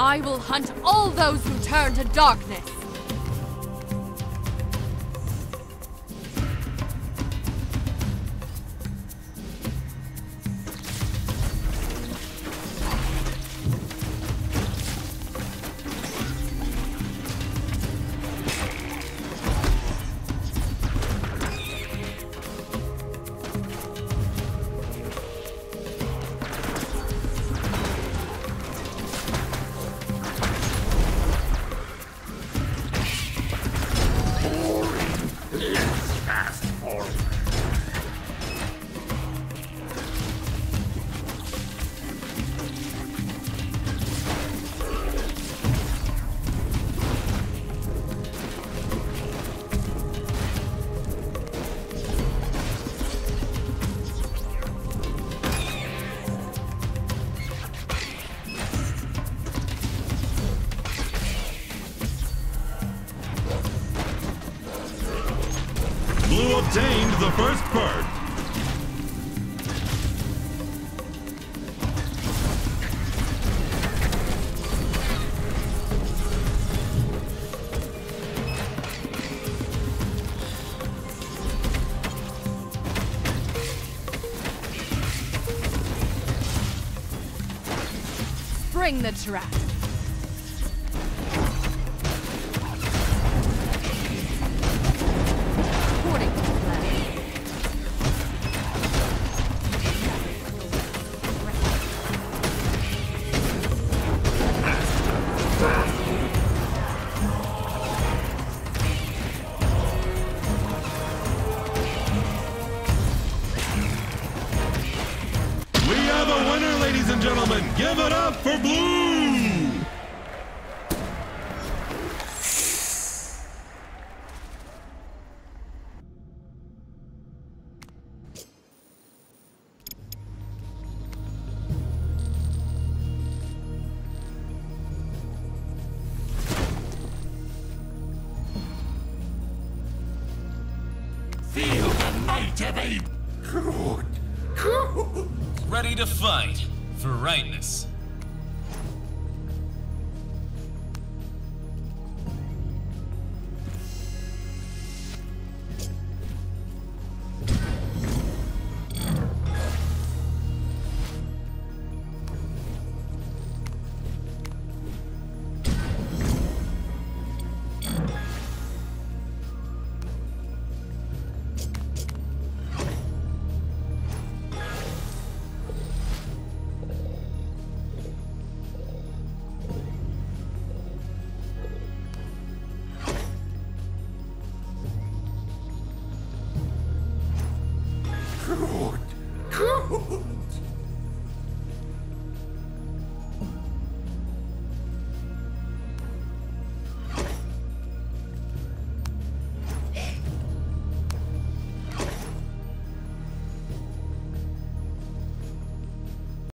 I will hunt all those who turn to darkness. Blue obtained the first perk. Bring the trap. Ladies and gentlemen. Give it up for Blue. Feel the might of a. Ready to fight for rightness.